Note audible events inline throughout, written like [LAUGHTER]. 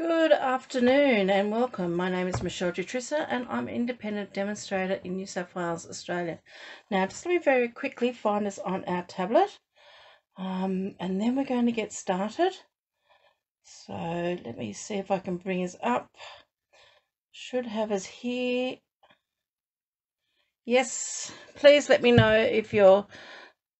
Good afternoon and welcome. My name is Michele Jutrisa and I'm independent demonstrator in New South Wales, Australia. Now, just let me very quickly find us on our tablet um, and then we're going to get started. So let me see if I can bring us up. Should have us here. Yes, please let me know if you're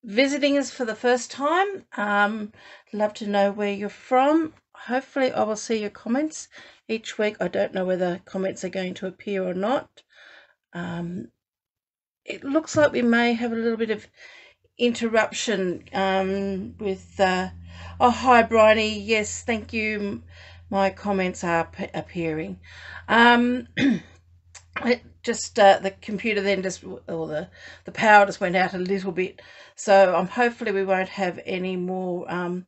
visiting us for the first time. Um, love to know where you're from hopefully I will see your comments each week. I don't know whether comments are going to appear or not. Um, it looks like we may have a little bit of interruption um, with, uh, oh, hi, Bryony. Yes, thank you. My comments are appearing. Um, [CLEARS THROAT] it just uh, the computer then just or the the power just went out a little bit so um hopefully we won't have any more um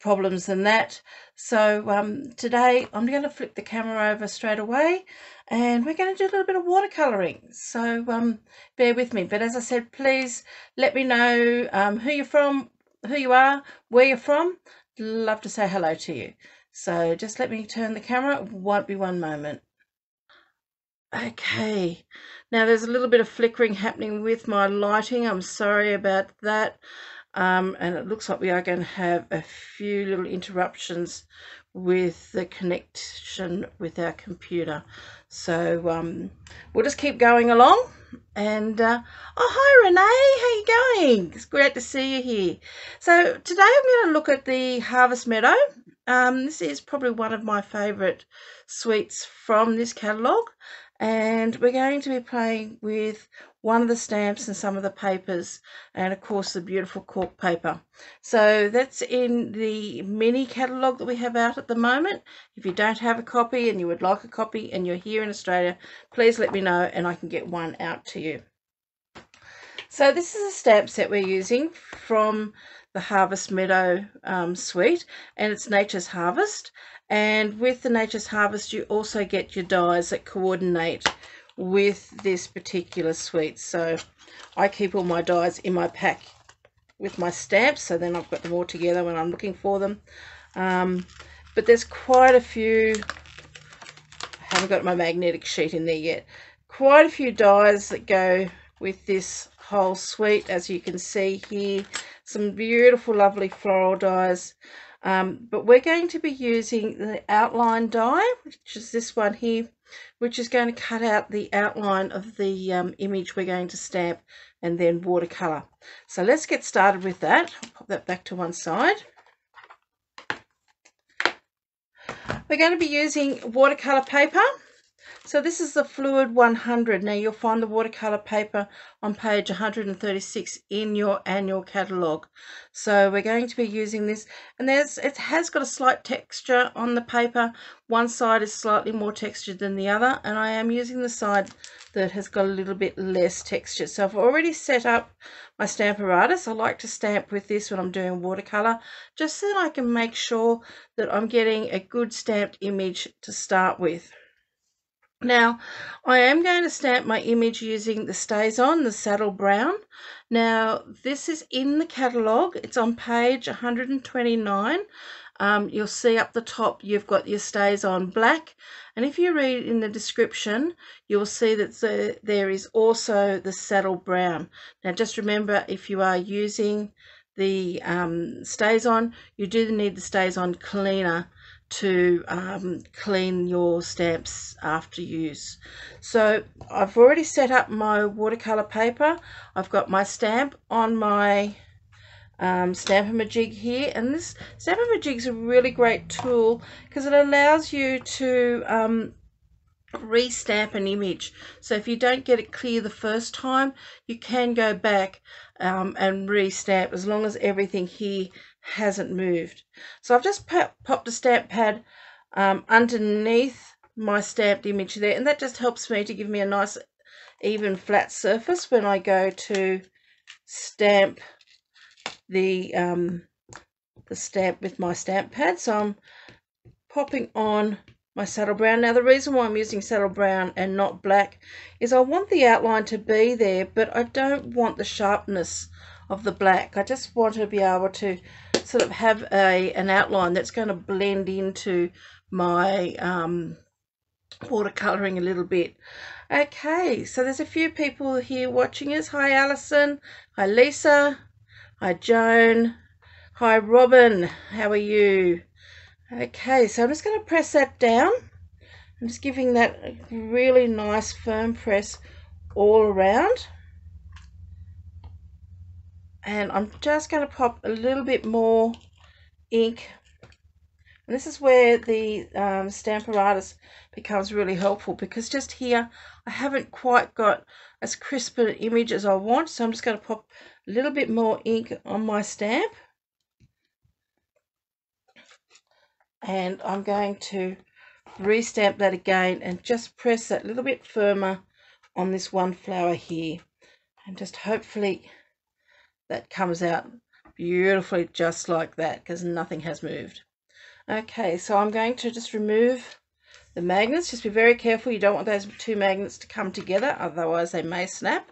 problems than that. So um, today I'm going to flip the camera over straight away and we're going to do a little bit of watercolouring. So um, bear with me. But as I said, please let me know um, who you're from, who you are, where you're from. Love to say hello to you. So just let me turn the camera. It won't be one moment. Okay, now there's a little bit of flickering happening with my lighting. I'm sorry about that. Um, and it looks like we are going to have a few little interruptions with the connection with our computer. So um, we'll just keep going along. And uh, oh, hi Renee, how you going? It's great to see you here. So today I'm going to look at the Harvest Meadow. Um, this is probably one of my favourite suites from this catalogue and we're going to be playing with one of the stamps and some of the papers and of course the beautiful cork paper. So that's in the mini catalogue that we have out at the moment. If you don't have a copy and you would like a copy and you're here in Australia please let me know and I can get one out to you. So this is a stamp set we're using from the Harvest Meadow um, suite and it's Nature's Harvest. And with the Nature's Harvest you also get your dies that coordinate with this particular suite so I keep all my dies in my pack with my stamps so then I've got them all together when I'm looking for them. Um, but there's quite a few I haven't got my magnetic sheet in there yet quite a few dies that go with this whole suite as you can see here. Some beautiful lovely floral dies um, but we're going to be using the outline die, which is this one here, which is going to cut out the outline of the um, image we're going to stamp and then watercolour. So let's get started with that. I'll pop that back to one side. We're going to be using watercolour paper. So this is the Fluid 100. Now you'll find the watercolour paper on page 136 in your annual catalogue. So we're going to be using this and there's it has got a slight texture on the paper. One side is slightly more textured than the other and I am using the side that has got a little bit less texture. So I've already set up my Stamparatus. I like to stamp with this when I'm doing watercolour just so that I can make sure that I'm getting a good stamped image to start with. Now, I am going to stamp my image using the StazOn, the Saddle Brown. Now, this is in the catalogue. It's on page 129. Um, you'll see up the top you've got your StazOn Black. And if you read in the description, you'll see that the, there is also the Saddle Brown. Now, just remember, if you are using the um, StazOn, you do need the StazOn cleaner to um, clean your stamps after use. So I've already set up my watercolor paper. I've got my stamp on my um, Stamp-A-Majig here and this Stamp-A-Majig is a really great tool because it allows you to um, restamp an image so if you don't get it clear the first time you can go back um, and restamp as long as everything here hasn't moved. So I've just popped a stamp pad um, underneath my stamped image there and that just helps me to give me a nice even flat surface when I go to stamp the um, the stamp with my stamp pad. So I'm popping on my saddle brown. Now the reason why I'm using saddle brown and not black is I want the outline to be there but I don't want the sharpness of the black. I just want to be able to sort of have a an outline that's going to blend into my um, watercolouring a little bit. Okay, so there's a few people here watching us. Hi Alison, hi Lisa, hi Joan, hi Robin, how are you? Okay, so I'm just going to press that down. I'm just giving that really nice firm press all around. And I'm just going to pop a little bit more ink. And this is where the um, Stamparatus becomes really helpful because just here I haven't quite got as crisp an image as I want. So I'm just going to pop a little bit more ink on my stamp. And I'm going to restamp that again and just press that a little bit firmer on this one flower here and just hopefully that comes out beautifully just like that because nothing has moved. Okay so I'm going to just remove the magnets. Just be very careful. You don't want those two magnets to come together otherwise they may snap.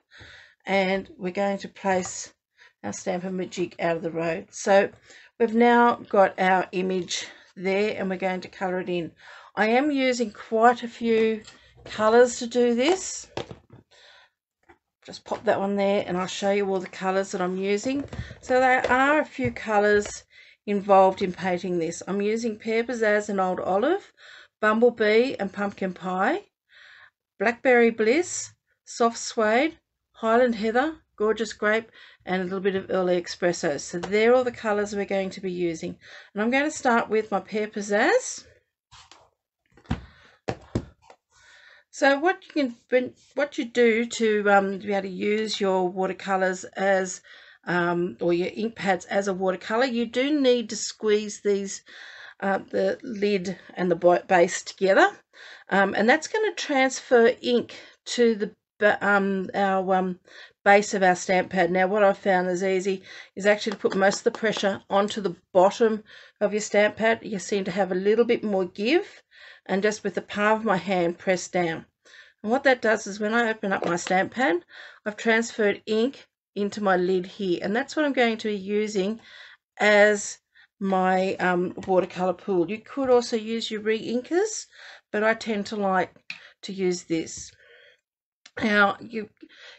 And we're going to place our Stamp-A-Majig out of the road. So we've now got our image there and we're going to color it in. I am using quite a few colors to do this. Just pop that one there and I'll show you all the colors that I'm using. So there are a few colors involved in painting this. I'm using Pear Pizzazz and Old Olive, Bumblebee and Pumpkin Pie, Blackberry Bliss, Soft Suede, Highland Heather, Gorgeous Grape, and a little bit of Early Espresso. So they're all the colours we're going to be using. And I'm going to start with my Pear Pizzazz. So what you can what you do to um, be able to use your watercolors as um, or your ink pads as a watercolor, you do need to squeeze these uh, the lid and the base together, um, and that's going to transfer ink to the um, our um, base of our stamp pad. Now what I've found is easy is actually to put most of the pressure onto the bottom of your stamp pad. You seem to have a little bit more give and just with the palm of my hand press down. And what that does is when I open up my stamp pad, I've transferred ink into my lid here. And that's what I'm going to be using as my um, watercolor pool. You could also use your re-inkers, but I tend to like to use this. Now, you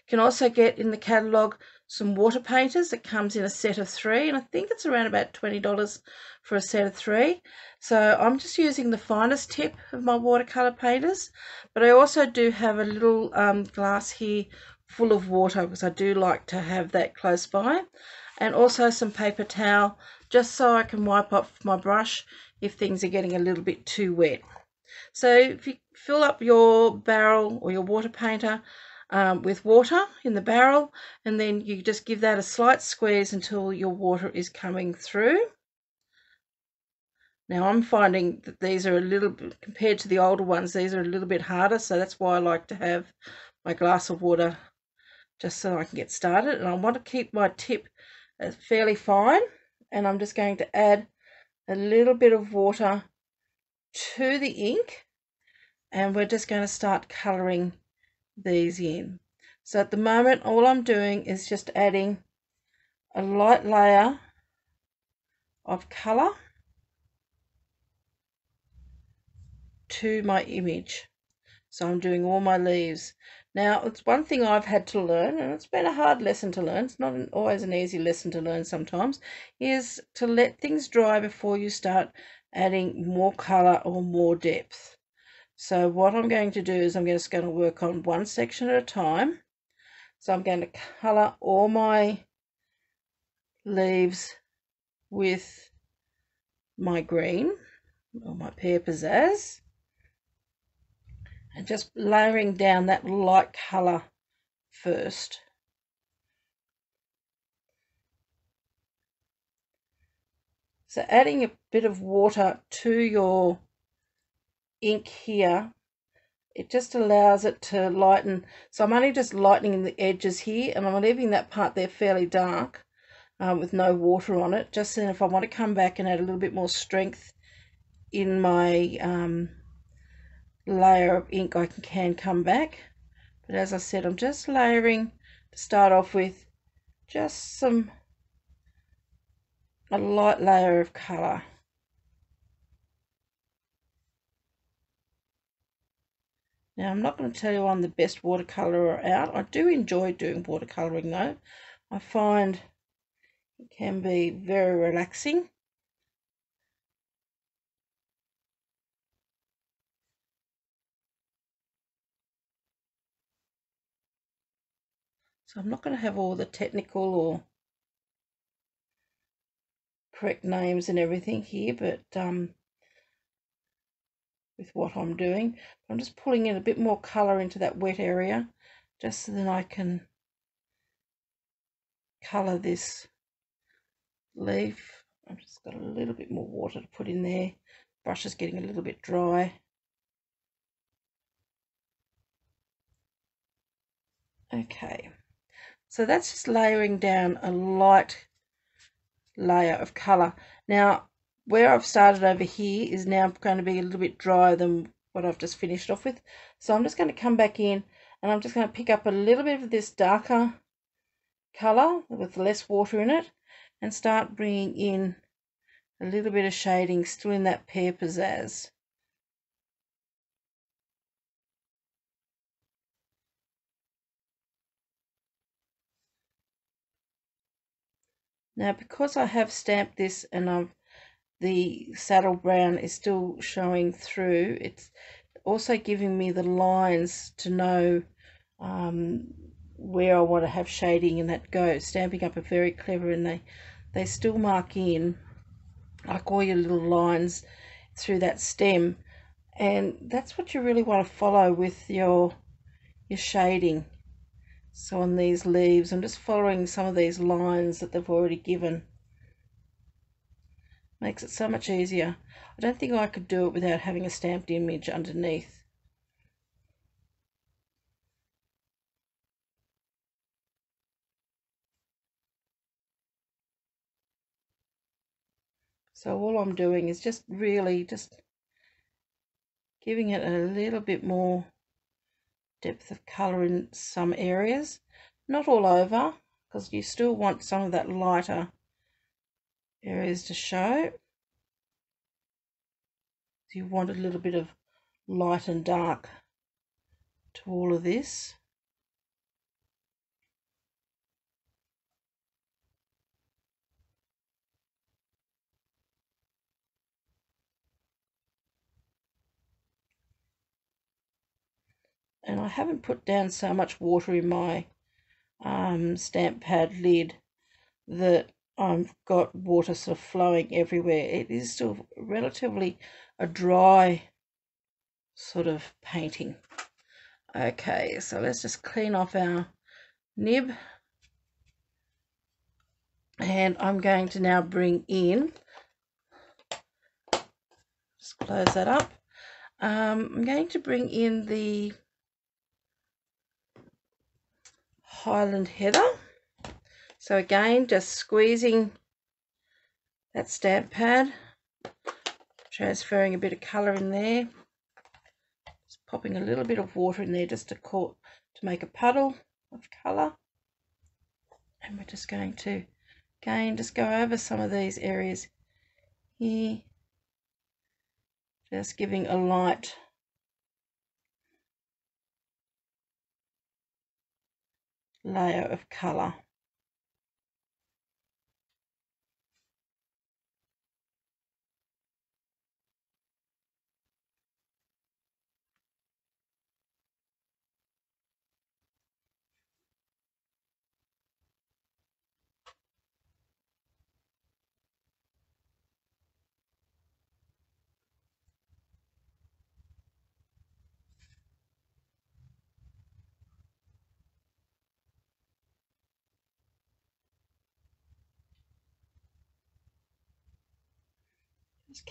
can also get in the catalogue some water painters that comes in a set of three and I think it's around about $20 for a set of three. So I'm just using the finest tip of my watercolor painters but I also do have a little um, glass here full of water because I do like to have that close by. And also some paper towel just so I can wipe off my brush if things are getting a little bit too wet. So if you fill up your barrel or your water painter um, with water in the barrel and then you just give that a slight squeeze until your water is coming through. Now I'm finding that these are a little bit, compared to the older ones, these are a little bit harder, so that's why I like to have my glass of water just so I can get started. And I want to keep my tip uh, fairly fine, and I'm just going to add a little bit of water to the ink, and we're just going to start colouring these in. So at the moment, all I'm doing is just adding a light layer of colour to my image. So I'm doing all my leaves. Now, it's one thing I've had to learn, and it's been a hard lesson to learn. It's not an, always an easy lesson to learn sometimes, is to let things dry before you start adding more colour or more depth. So what I'm going to do is I'm just going to work on one section at a time. So I'm going to colour all my leaves with my green or my pear pizzazz and just layering down that light colour first. So adding a bit of water to your ink here. It just allows it to lighten. So I'm only just lightening the edges here and I'm leaving that part there fairly dark um, with no water on it. Just then if I want to come back and add a little bit more strength in my um, layer of ink I can, can come back. But as I said I'm just layering to start off with just some a light layer of colour Now, I'm not going to tell you I'm the best watercolorer out. I do enjoy doing watercolouring though. I find it can be very relaxing. So I'm not going to have all the technical or correct names and everything here, but um, with what I'm doing. I'm just pulling in a bit more colour into that wet area, just so that I can colour this leaf. I've just got a little bit more water to put in there. Brush is getting a little bit dry. Okay, so that's just layering down a light layer of colour. Now, where I've started over here is now going to be a little bit drier than what I've just finished off with. So I'm just going to come back in and I'm just going to pick up a little bit of this darker colour with less water in it and start bringing in a little bit of shading still in that pear pizzazz. Now because I have stamped this and I've the saddle brown is still showing through, it's also giving me the lines to know um, where I want to have shading and that goes. Stampin' Up are very clever and they, they still mark in like all your little lines through that stem. And that's what you really want to follow with your your shading. So on these leaves I'm just following some of these lines that they've already given makes it so much easier I don't think I could do it without having a stamped image underneath So all I'm doing is just really just giving it a little bit more depth of colour in some areas. Not all over, because you still want some of that lighter areas to show. So you want a little bit of light and dark to all of this. and I haven't put down so much water in my um, stamp pad lid that I've got water sort of flowing everywhere. It is still relatively a dry sort of painting. Okay, so let's just clean off our nib. And I'm going to now bring in, just close that up. Um, I'm going to bring in the Highland Heather. So again, just squeezing that stamp pad, transferring a bit of colour in there, just popping a little bit of water in there just to, to make a puddle of colour. And we're just going to, again, just go over some of these areas here, just giving a light layer of colour.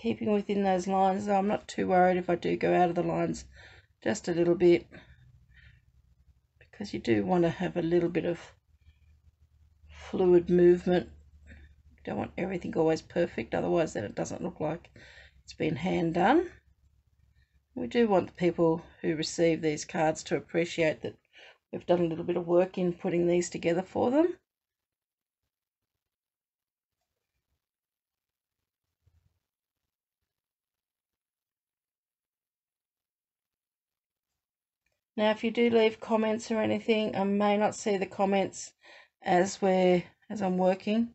Keeping within those lines though. I'm not too worried if I do go out of the lines just a little bit because you do want to have a little bit of fluid movement. You don't want everything always perfect otherwise then it doesn't look like it's been hand done. We do want the people who receive these cards to appreciate that we've done a little bit of work in putting these together for them. Now, if you do leave comments or anything, I may not see the comments as we're as I'm working,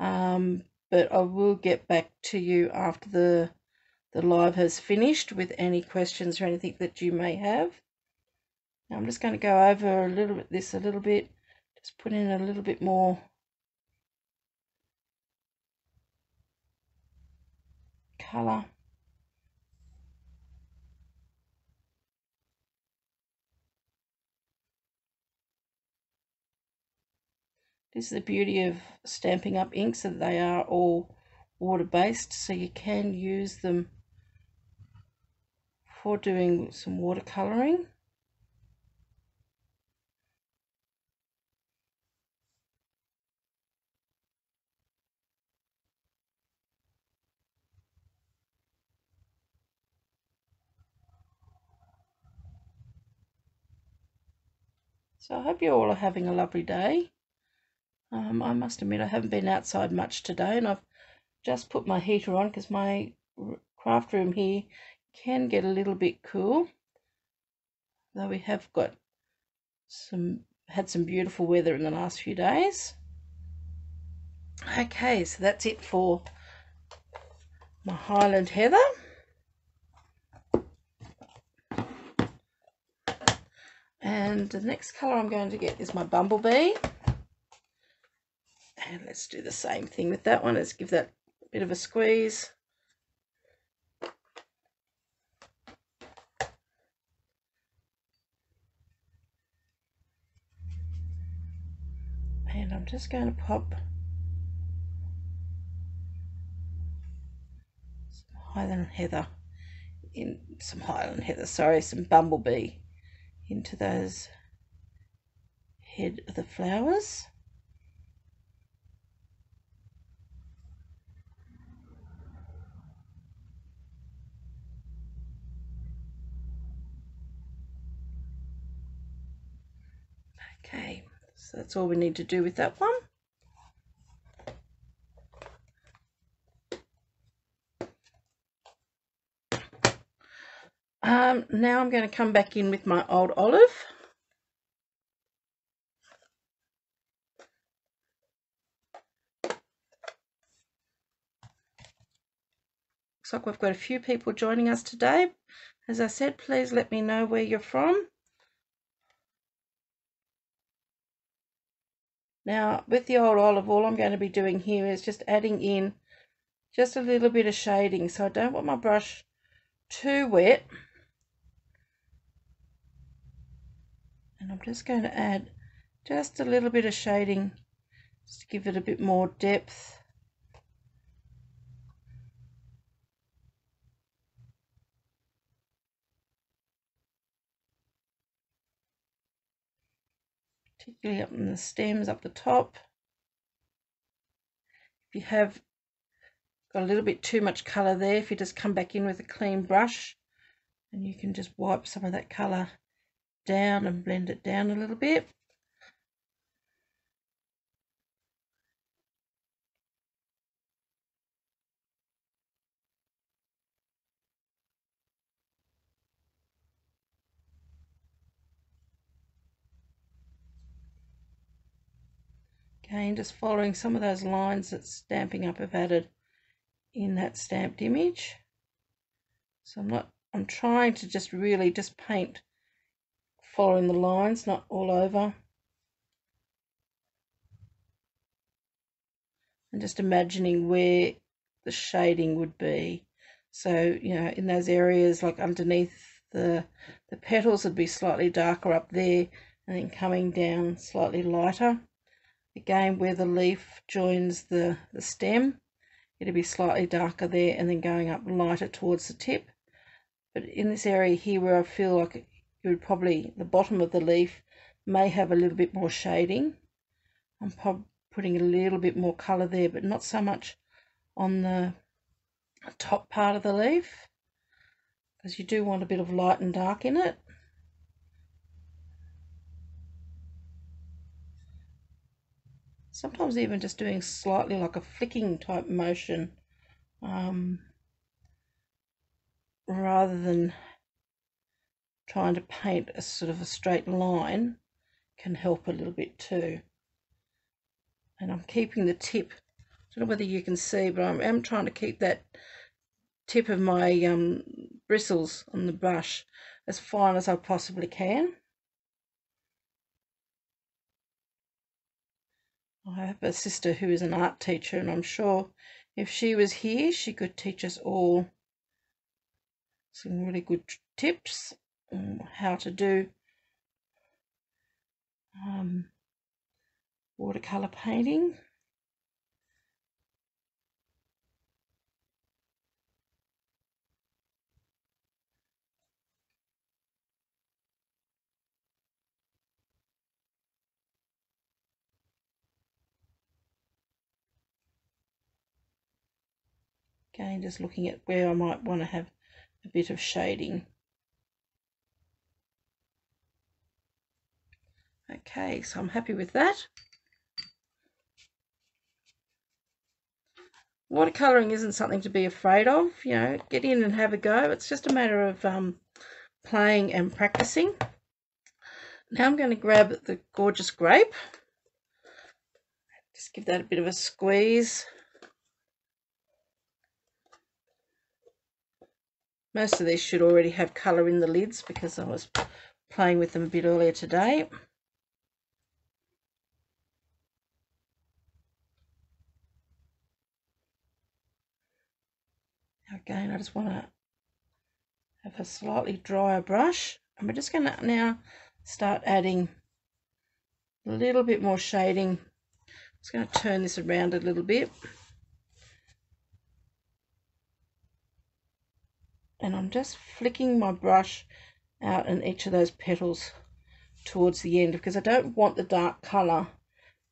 um, but I will get back to you after the the live has finished with any questions or anything that you may have. Now I'm just going to go over a little bit this a little bit, just put in a little bit more colour. This is the beauty of Stampin' Up inks that they are all water based so you can use them for doing some watercolouring. So I hope you all are having a lovely day. Um, I must admit I haven't been outside much today and I've just put my heater on because my craft room here can get a little bit cool. Though we have got some had some beautiful weather in the last few days. Okay, so that's it for my Highland Heather. And the next colour I'm going to get is my Bumblebee. And let's do the same thing with that one. Let's give that a bit of a squeeze. And I'm just going to pop some Highland Heather in some Highland Heather, sorry, some Bumblebee into those head of the flowers. Okay, so that's all we need to do with that one. Um, now I'm going to come back in with my old olive. Looks like we've got a few people joining us today. As I said, please let me know where you're from. Now, with the old olive, all I'm going to be doing here is just adding in just a little bit of shading. So I don't want my brush too wet. and I'm just going to add just a little bit of shading just to give it a bit more depth particularly up in the stems up the top if you have got a little bit too much color there if you just come back in with a clean brush and you can just wipe some of that color down and blend it down a little bit. Just following some of those lines that Stampin' Up have added in that stamped image. So I'm not, I'm trying to just really just paint following the lines, not all over. And just imagining where the shading would be. So, you know, in those areas like underneath the, the petals would be slightly darker up there and then coming down slightly lighter. Again, where the leaf joins the, the stem, it'll be slightly darker there and then going up lighter towards the tip. But in this area here where I feel like it would probably, the bottom of the leaf may have a little bit more shading. I'm putting a little bit more colour there, but not so much on the top part of the leaf because you do want a bit of light and dark in it. Sometimes even just doing slightly like a flicking type motion um, rather than trying to paint a sort of a straight line can help a little bit too. And I'm keeping the tip, I don't know whether you can see, but I am trying to keep that tip of my um, bristles on the brush as fine as I possibly can. I have a sister who is an art teacher and I'm sure if she was here she could teach us all some really good tips on how to do um, watercolour painting. Again, just looking at where I might want to have a bit of shading. Okay, so I'm happy with that. Watercolouring isn't something to be afraid of, you know, get in and have a go. It's just a matter of um, playing and practicing. Now I'm going to grab the gorgeous grape. Just give that a bit of a squeeze. Most of these should already have colour in the lids because I was playing with them a bit earlier today. Again, I just want to have a slightly drier brush. And we're just going to now start adding a little bit more shading. I'm just going to turn this around a little bit. And I'm just flicking my brush out in each of those petals towards the end because I don't want the dark colour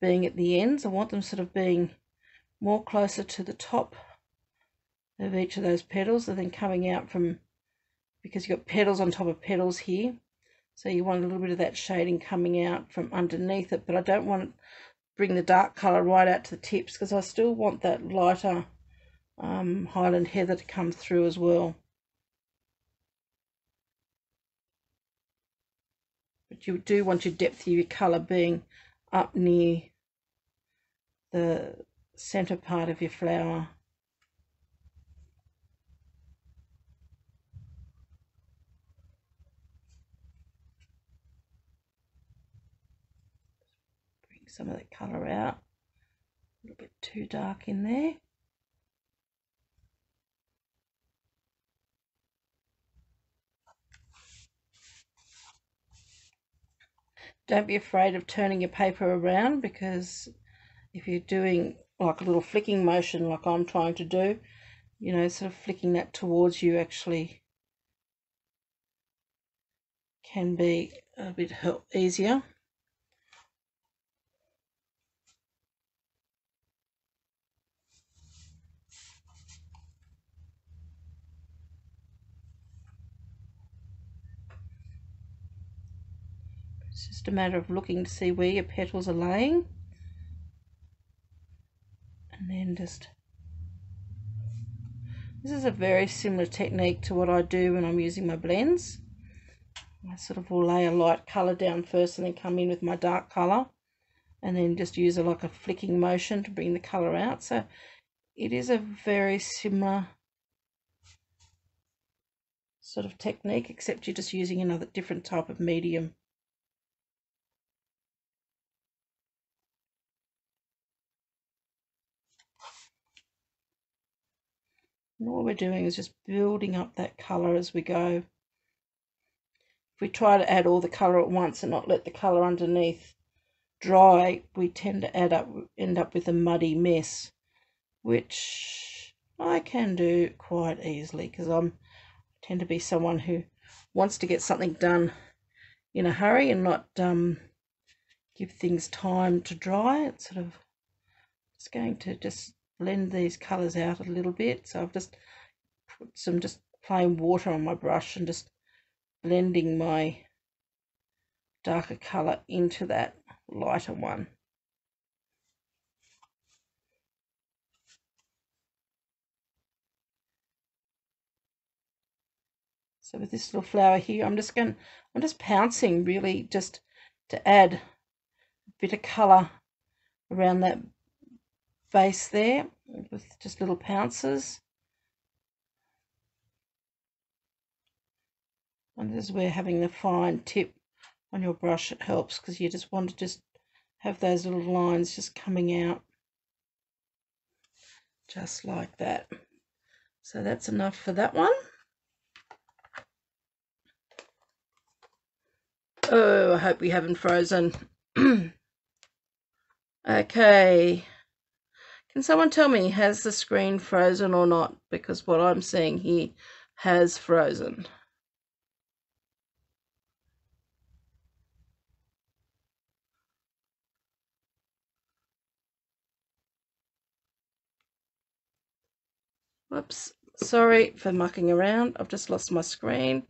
being at the ends. I want them sort of being more closer to the top of each of those petals and then coming out from because you've got petals on top of petals here so you want a little bit of that shading coming out from underneath it but I don't want to bring the dark colour right out to the tips because I still want that lighter um, Highland Heather to come through as well. You do want your depth of your colour being up near the centre part of your flower. Bring some of that colour out. A little bit too dark in there. Don't be afraid of turning your paper around because if you're doing like a little flicking motion like I'm trying to do, you know, sort of flicking that towards you actually can be a bit easier. It's just a matter of looking to see where your petals are laying. And then just... This is a very similar technique to what I do when I'm using my blends. I sort of will lay a light colour down first and then come in with my dark colour. And then just use a, like a flicking motion to bring the colour out. So it is a very similar sort of technique except you're just using another different type of medium. And all we're doing is just building up that colour as we go. If we try to add all the colour at once and not let the colour underneath dry, we tend to add up, end up with a muddy mess, which I can do quite easily because I'm tend to be someone who wants to get something done in a hurry and not um, give things time to dry. It's sort of just going to just blend these colours out a little bit. So I've just put some just plain water on my brush and just blending my darker colour into that lighter one. So with this little flower here, I'm just going, I'm just pouncing really just to add a bit of colour around that base there with just little pounces. And this is where having the fine tip on your brush it helps because you just want to just have those little lines just coming out just like that. So that's enough for that one. Oh, I hope we haven't frozen. [CLEARS THROAT] okay. Can someone tell me, has the screen frozen or not? Because what I'm seeing here has frozen. Whoops, sorry for mucking around. I've just lost my screen.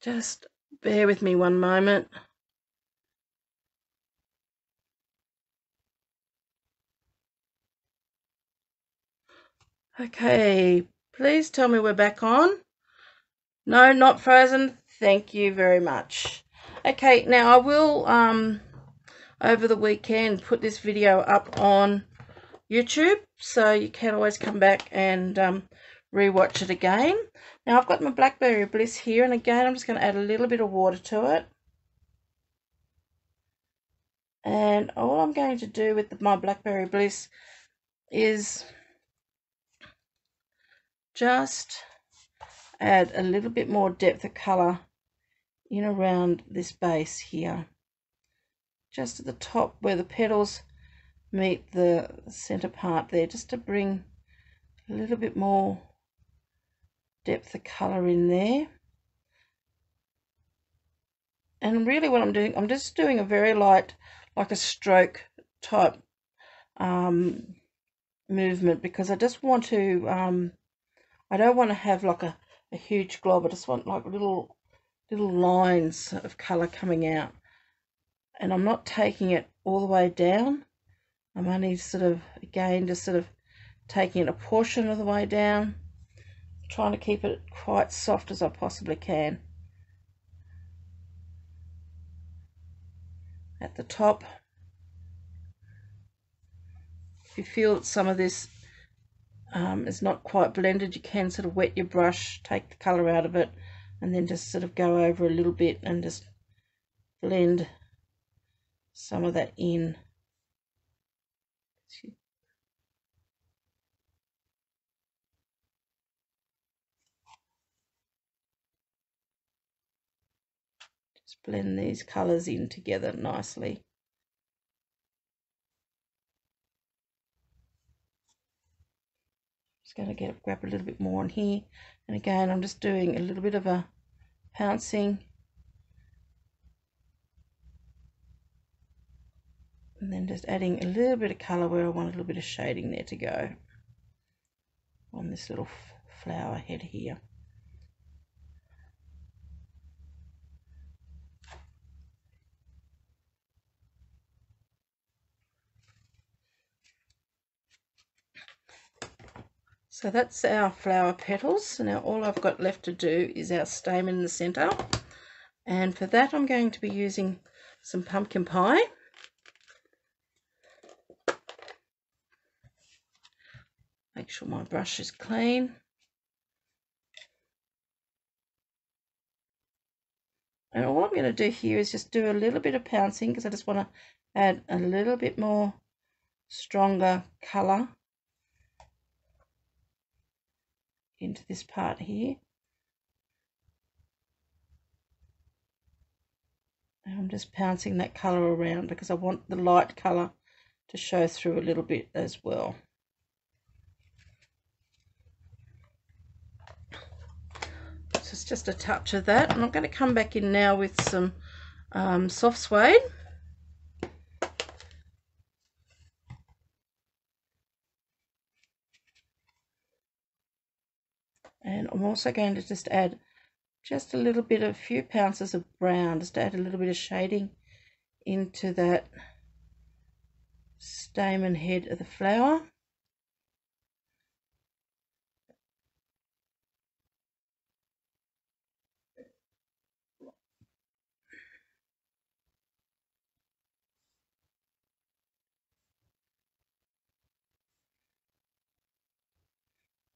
Just bear with me one moment. Okay, please tell me we're back on. No, not frozen. Thank you very much. Okay, now I will, um, over the weekend, put this video up on YouTube, so you can always come back and um, rewatch it again. Now I've got my Blackberry Bliss here, and again I'm just going to add a little bit of water to it. And all I'm going to do with my Blackberry Bliss is just add a little bit more depth of colour in around this base here. Just at the top where the petals meet the center part there just to bring a little bit more depth of color in there and really what I'm doing I'm just doing a very light like a stroke type um, movement because I just want to um, I don't want to have like a, a huge glob I just want like little little lines of color coming out. And I'm not taking it all the way down. I'm only sort of, again, just sort of taking a portion of the way down, trying to keep it quite soft as I possibly can. At the top, if you feel that some of this um, is not quite blended, you can sort of wet your brush, take the colour out of it, and then just sort of go over a little bit and just blend some of that in. Just blend these colours in together nicely. Going to get grab a little bit more on here. And again, I'm just doing a little bit of a pouncing and then just adding a little bit of colour where I want a little bit of shading there to go on this little flower head here. So that's our flower petals. Now all I've got left to do is our stamen in the centre. And for that I'm going to be using some pumpkin pie. Make sure my brush is clean. And all I'm going to do here is just do a little bit of pouncing because I just want to add a little bit more stronger colour into this part here. And I'm just pouncing that colour around because I want the light colour to show through a little bit as well. So it's just a touch of that. And I'm going to come back in now with some um, soft suede. And I'm also going to just add just a little bit, of a few pounces of brown, just add a little bit of shading into that stamen head of the flower.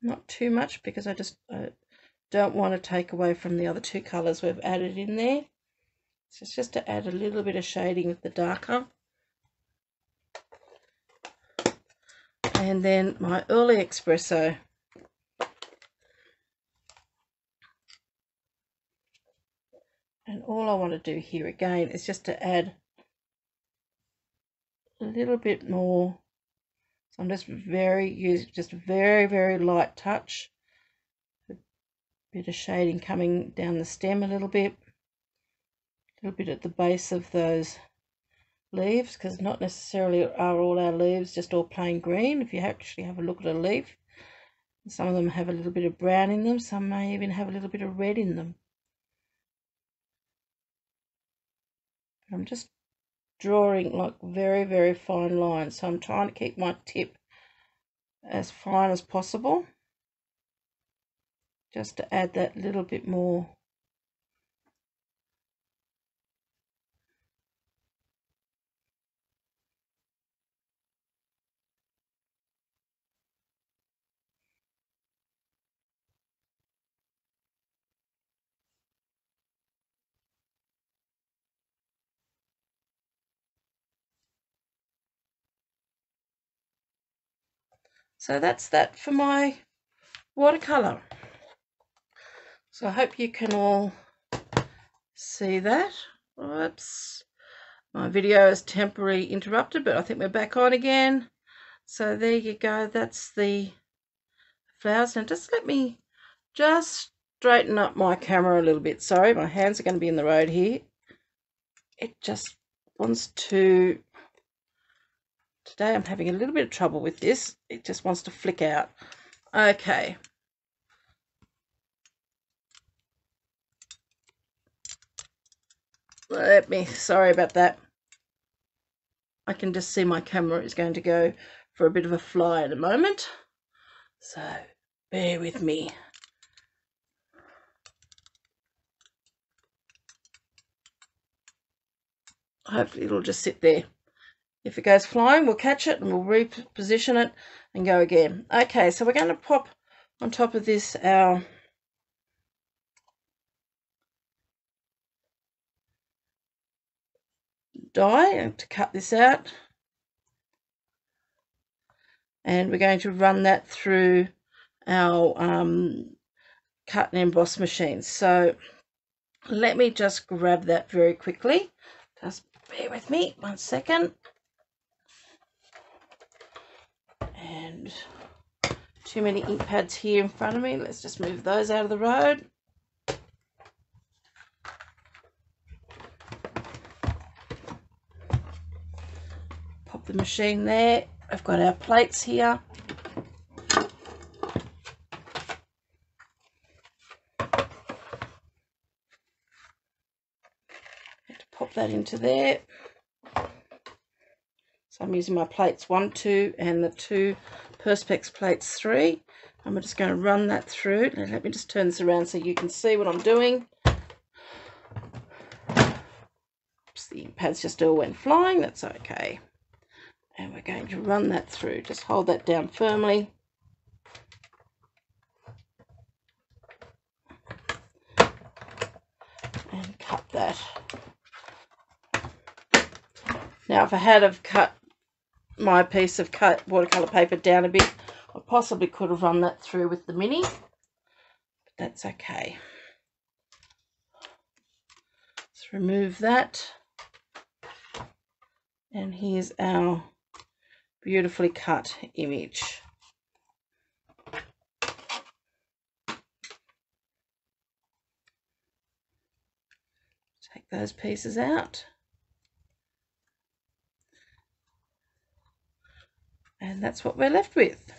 Not too much because I just I don't want to take away from the other two colours we've added in there. So it's just to add a little bit of shading with the darker. And then my early espresso. And all I want to do here again is just to add a little bit more. So I'm just very use just a very very light touch. A bit of shading coming down the stem a little bit. A little bit at the base of those leaves because not necessarily are all our leaves just all plain green. If you actually have a look at a leaf, some of them have a little bit of brown in them. Some may even have a little bit of red in them. I'm just drawing like very, very fine lines. So I'm trying to keep my tip as fine as possible. Just to add that little bit more So that's that for my watercolour. So I hope you can all see that. Whoops. My video is temporarily interrupted, but I think we're back on again. So there you go. That's the flowers. Now just let me just straighten up my camera a little bit. Sorry, my hands are going to be in the road here. It just wants to Today I'm having a little bit of trouble with this. It just wants to flick out. Okay. Let me, sorry about that. I can just see my camera is going to go for a bit of a fly at a moment. So bear with me. Hopefully it'll just sit there. If it goes flying, we'll catch it and we'll reposition it and go again. Okay, so we're going to pop on top of this our die to cut this out. And we're going to run that through our um, cut and emboss machine. So let me just grab that very quickly. Just bear with me one second. Too many ink pads here in front of me. Let's just move those out of the road. Pop the machine there. I've got our plates here. pop that into there. So I'm using my plates 1, 2 and the two Perspex plates 3. I'm just going to run that through. Now, let me just turn this around so you can see what I'm doing. Oops, the pads just all went flying. That's okay. And we're going to run that through. Just hold that down firmly. And cut that. Now, if I had have cut my piece of cut watercolor paper down a bit. I possibly could have run that through with the mini, but that's okay. Let's remove that. And here's our beautifully cut image. Take those pieces out. And that's what we're left with.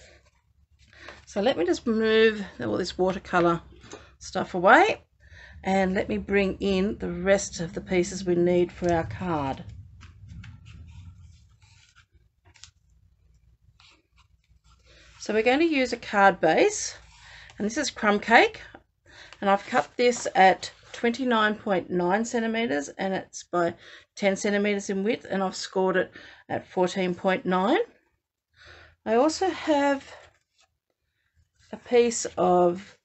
So let me just move all this watercolor stuff away. And let me bring in the rest of the pieces we need for our card. So we're going to use a card base. And this is crumb cake. And I've cut this at 29.9 centimeters and it's by 10 centimeters in width and I've scored it at 14.9 I also have a piece of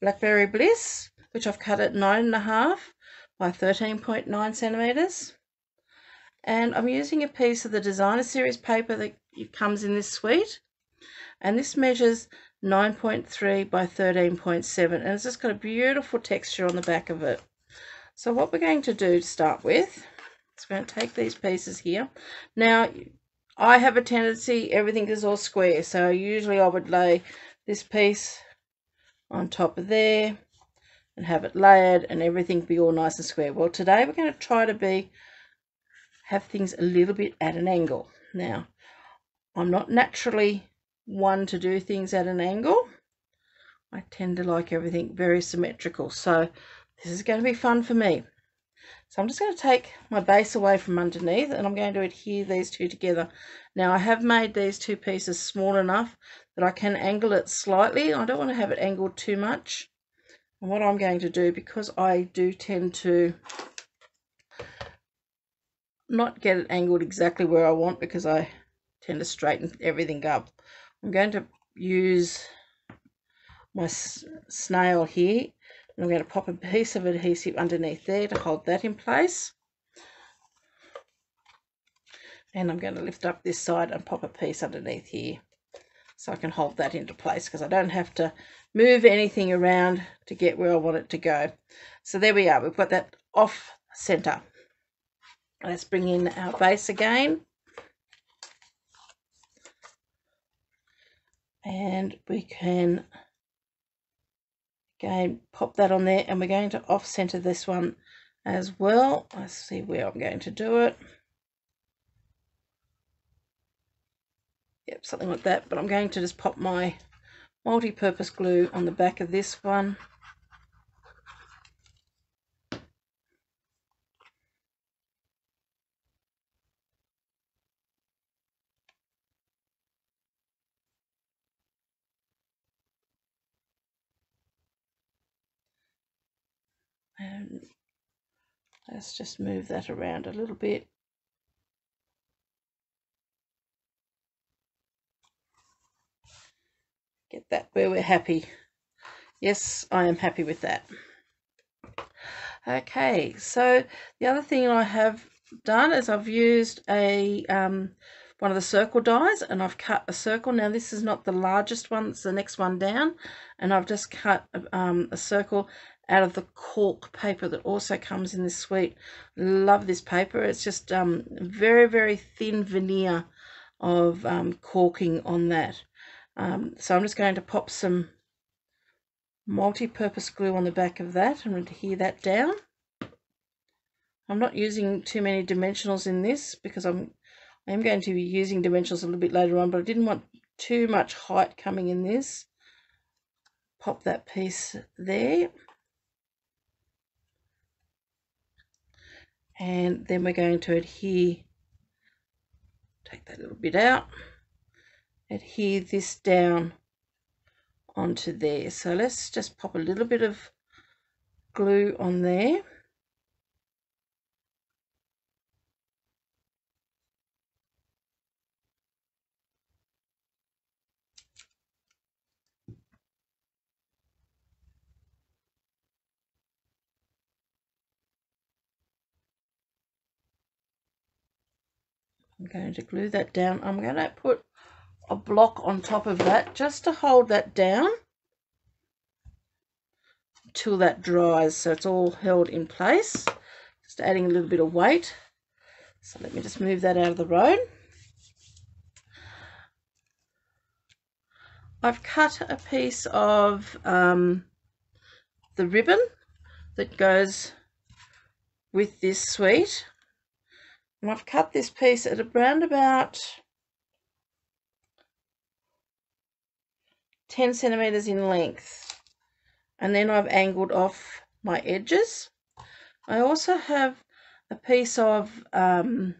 Blackberry Bliss, which I've cut at 9.5 by 13.9 centimetres. And I'm using a piece of the Designer Series paper that comes in this suite. And this measures 9.3 by 13.7 and it's just got a beautiful texture on the back of it. So what we're going to do to start with is we're going to take these pieces here. Now I have a tendency, everything is all square, so usually I would lay this piece on top of there and have it layered and everything be all nice and square. Well, today we're going to try to be have things a little bit at an angle. Now, I'm not naturally one to do things at an angle. I tend to like everything very symmetrical, so this is going to be fun for me. So I'm just going to take my base away from underneath and I'm going to adhere these two together. Now I have made these two pieces small enough that I can angle it slightly. I don't want to have it angled too much. And what I'm going to do, because I do tend to not get it angled exactly where I want because I tend to straighten everything up. I'm going to use my snail here and I'm going to pop a piece of adhesive underneath there to hold that in place. And I'm going to lift up this side and pop a piece underneath here so I can hold that into place because I don't have to move anything around to get where I want it to go. So there we are, we've got that off center. Let's bring in our base again. And we can Again, pop that on there and we're going to off center this one as well. Let's see where I'm going to do it. Yep, something like that. But I'm going to just pop my multi-purpose glue on the back of this one. And let's just move that around a little bit. Get that where we're happy. Yes I am happy with that. Okay so the other thing I have done is I've used a um, one of the circle dies and I've cut a circle. Now this is not the largest one it's the next one down. And I've just cut um, a circle out of the cork paper that also comes in this suite. Love this paper. It's just um, very, very thin veneer of um, corking on that. Um, so I'm just going to pop some multi-purpose glue on the back of that and adhere that down. I'm not using too many dimensionals in this because I'm I am going to be using dimensionals a little bit later on, but I didn't want too much height coming in this. Pop that piece there. And then we're going to adhere. Take that little bit out. Adhere this down onto there. So let's just pop a little bit of glue on there I'm going to glue that down. I'm going to put a block on top of that just to hold that down until that dries so it's all held in place. Just adding a little bit of weight. So let me just move that out of the road. I've cut a piece of um, the ribbon that goes with this suite and I've cut this piece at around about 10 centimeters in length and then I've angled off my edges. I also have a piece of um,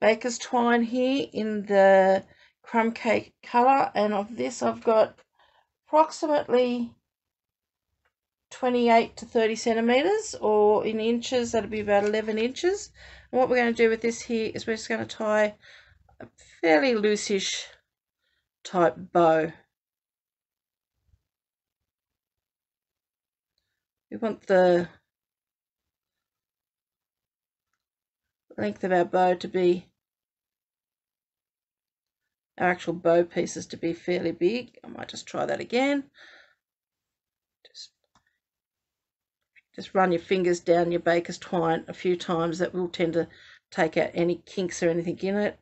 baker's twine here in the crumb cake colour and of this I've got approximately 28 to 30 centimeters or in inches that'll be about 11 inches and what we're going to do with this here is we're just going to tie a fairly loosish type bow. We want the length of our bow to be our actual bow pieces to be fairly big. I might just try that again. Just, just run your fingers down your baker's twine a few times. That will tend to take out any kinks or anything in it.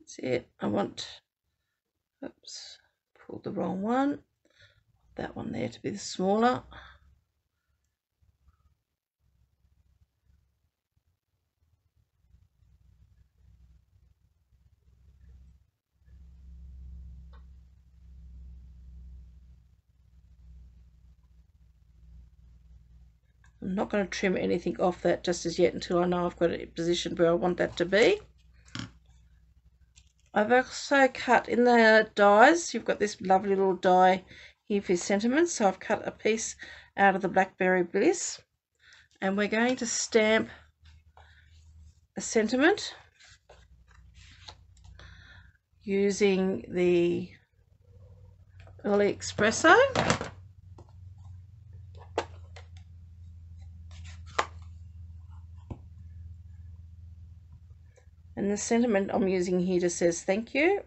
That's it. I want, oops, pulled the wrong one. That one there to be the smaller. Not going to trim anything off that just as yet until I know I've got it positioned where I want that to be. I've also cut in the dies, you've got this lovely little die here for sentiments. So I've cut a piece out of the Blackberry Bliss and we're going to stamp a sentiment using the Early Espresso. And the sentiment I'm using here just says thank you.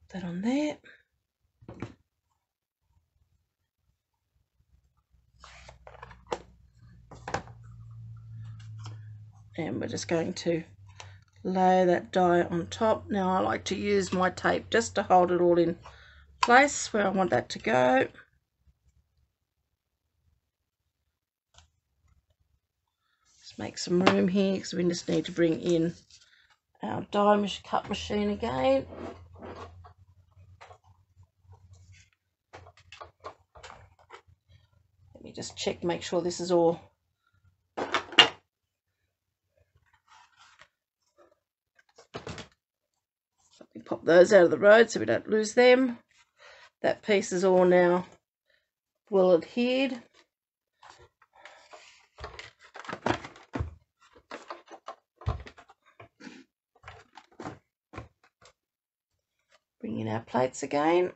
Put that on there. And we're just going to lay that die on top. Now I like to use my tape just to hold it all in place where I want that to go. Make some room here because we just need to bring in our die cut machine again. Let me just check, make sure this is all pop those out of the road so we don't lose them. That piece is all now well adhered. Bring in our plates again.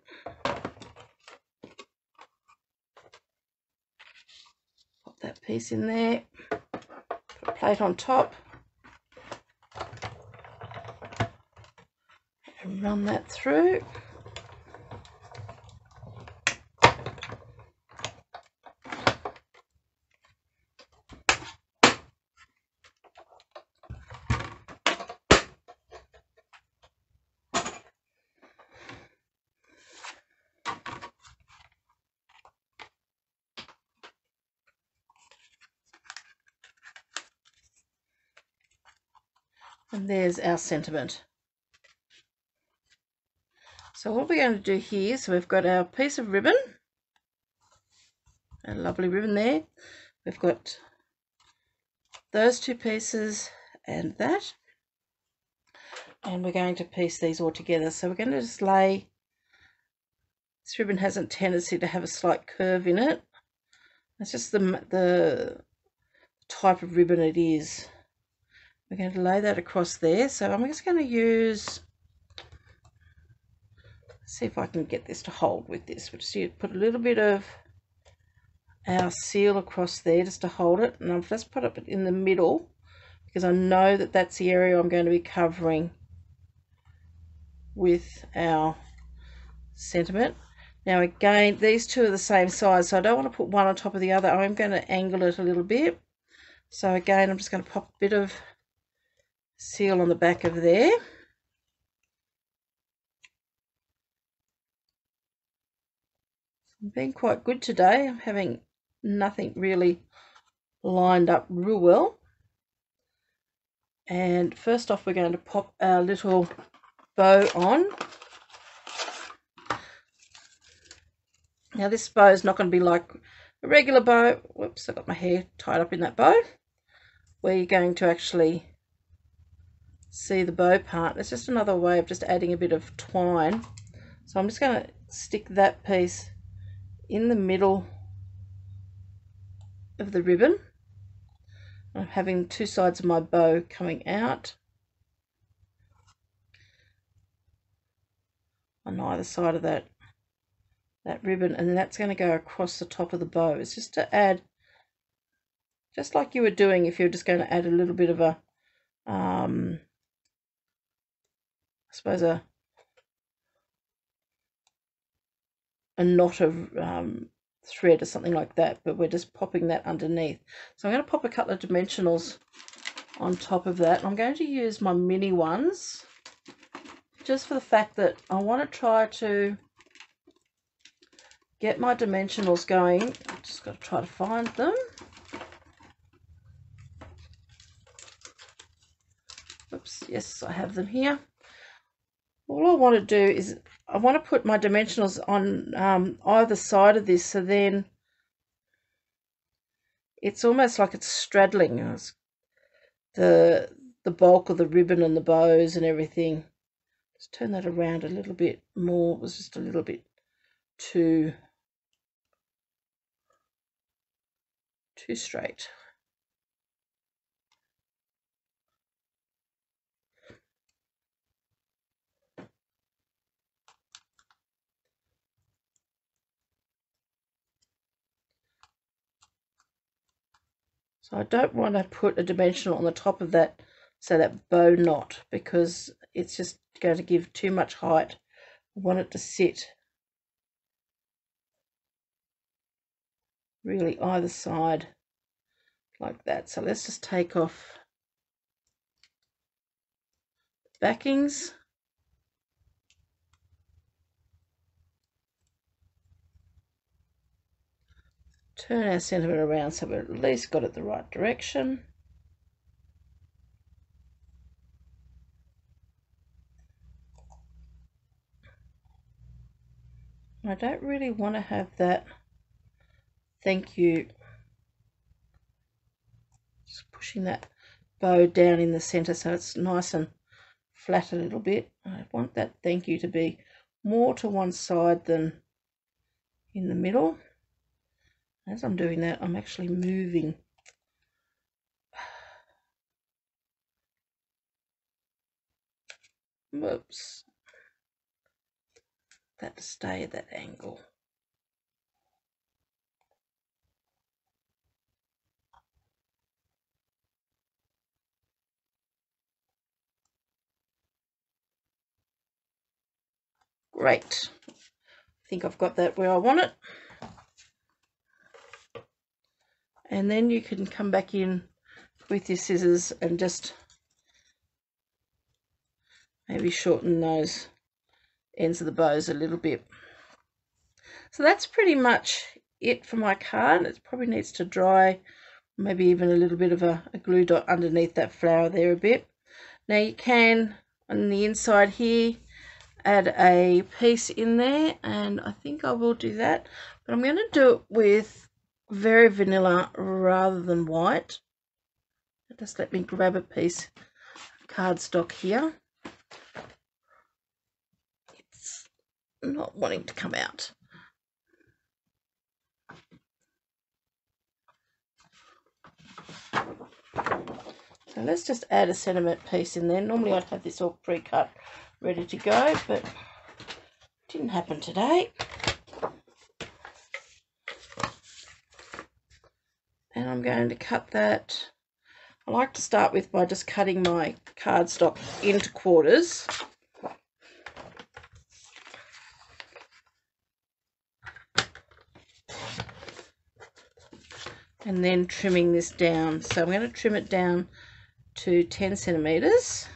Pop that piece in there. Put a plate on top. And run that through. And there's our sentiment. So what we're going to do here, so we've got our piece of ribbon, a lovely ribbon there. We've got those two pieces and that. And we're going to piece these all together. So we're going to just lay, this ribbon has a tendency to have a slight curve in it. That's just the, the type of ribbon it is. We're going to lay that across there. So I'm just going to use, see if I can get this to hold with this. We'll just put a little bit of our seal across there just to hold it. And I've just put it in the middle because I know that that's the area I'm going to be covering with our sentiment. Now again, these two are the same size, so I don't want to put one on top of the other. I'm going to angle it a little bit. So again, I'm just going to pop a bit of seal on the back of there. I'm being quite good today. I'm having nothing really lined up real well. And first off, we're going to pop our little bow on. Now this bow is not going to be like a regular bow. Whoops, I got my hair tied up in that bow. Where you're going to actually see the bow part. It's just another way of just adding a bit of twine. So I'm just going to stick that piece in the middle of the ribbon. I'm having two sides of my bow coming out on either side of that that ribbon and that's going to go across the top of the bow. It's just to add, just like you were doing if you're just going to add a little bit of a, um, suppose a, a knot of um, thread or something like that, but we're just popping that underneath. So I'm going to pop a couple of dimensionals on top of that. I'm going to use my mini ones just for the fact that I want to try to get my dimensionals going. I've just got to try to find them. Oops, yes, I have them here. All I want to do is I want to put my dimensionals on um, either side of this so then it's almost like it's straddling the the bulk of the ribbon and the bows and everything. Just turn that around a little bit more. It was just a little bit too too straight. So I don't want to put a dimensional on the top of that, so that bow knot, because it's just going to give too much height. I want it to sit really either side like that. So let's just take off backings. Turn our sentiment around so we've at least got it the right direction. I don't really want to have that. Thank you. Just pushing that bow down in the center so it's nice and flat a little bit. I want that thank you to be more to one side than in the middle as I'm doing that I'm actually moving [SIGHS] whoops that to stay at that angle Great. I think I've got that where I want it. And then you can come back in with your scissors and just maybe shorten those ends of the bows a little bit. So that's pretty much it for my card. It probably needs to dry, maybe even a little bit of a, a glue dot underneath that flower there a bit. Now you can, on the inside here, add a piece in there and I think I will do that but I'm going to do it with very vanilla rather than white. Just let me grab a piece of cardstock here. It's not wanting to come out. So let's just add a sentiment piece in there. Normally I'd have this all pre-cut ready to go, but didn't happen today. And I'm going to cut that. I like to start with by just cutting my cardstock into quarters. And then trimming this down. So I'm going to trim it down to 10 centimetres.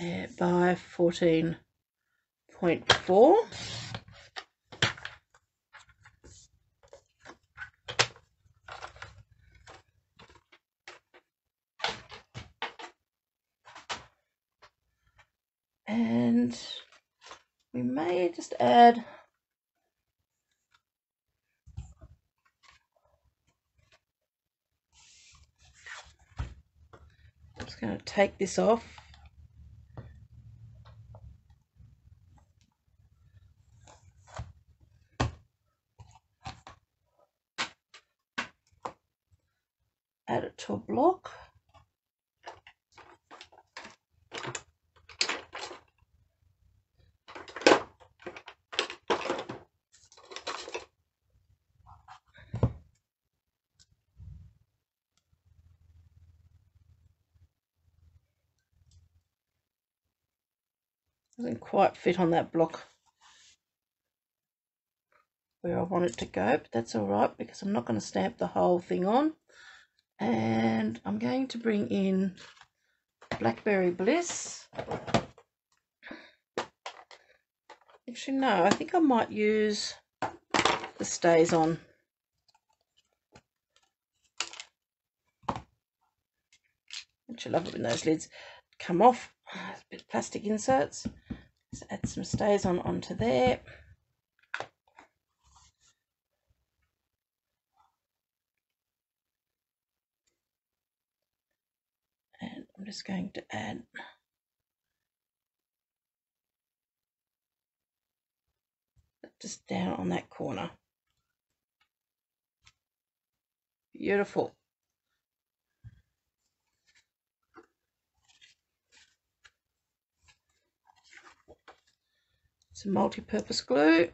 Uh, by 14.4 and we may just add I'm just going to take this off add it to a block. Doesn't quite fit on that block where I want it to go, but that's all right because I'm not going to stamp the whole thing on. And I'm going to bring in Blackberry Bliss. Actually, no, I think I might use the StazOn. Actually, love it when those lids come off. Ah, There's a bit of plastic inserts. Let's add some StazOn onto there. And I'm just going to add just down on that corner. Beautiful. Some multi-purpose glue.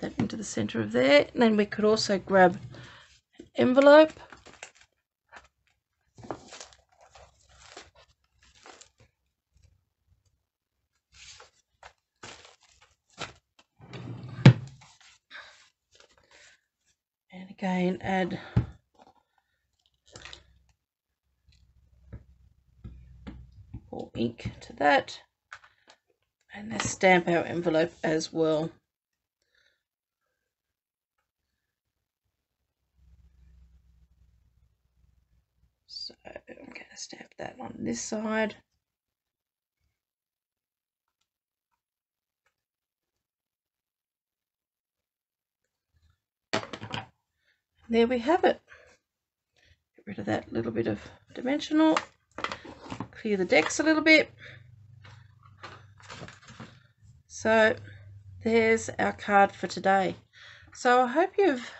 that into the center of there. And then we could also grab an envelope again add more ink to that and let's stamp our envelope as well. So I'm going to stamp that on this side. There we have it. Get rid of that little bit of dimensional. Clear the decks a little bit. So there's our card for today. So I hope you've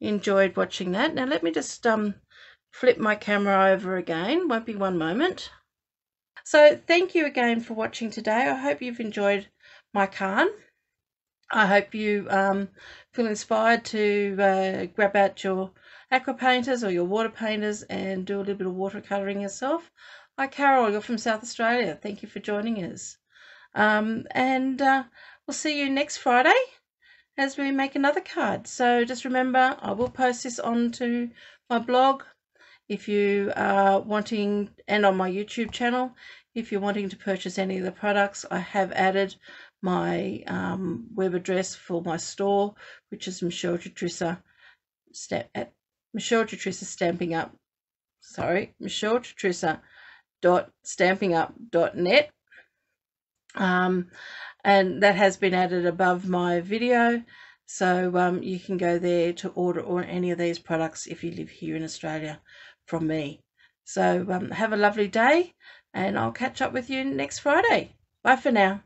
enjoyed watching that. Now let me just um, flip my camera over again. Won't be one moment. So thank you again for watching today. I hope you've enjoyed my card. I hope you um, feel inspired to uh, grab out your aqua painters or your water painters and do a little bit of watercolouring yourself. Hi Carol, you're from South Australia. Thank you for joining us. Um, and uh, we'll see you next Friday as we make another card. So just remember, I will post this onto my blog if you are wanting, and on my YouTube channel, if you're wanting to purchase any of the products, I have added my um, web address for my store, which is Michele Jutrisa stamp at Michele Jutrisa Stampin' Up. Sorry, Michele Jutrisa dot stamping up dot net. Um, and that has been added above my video. So um, you can go there to order or any of these products if you live here in Australia from me. So um, have a lovely day and I'll catch up with you next Friday. Bye for now.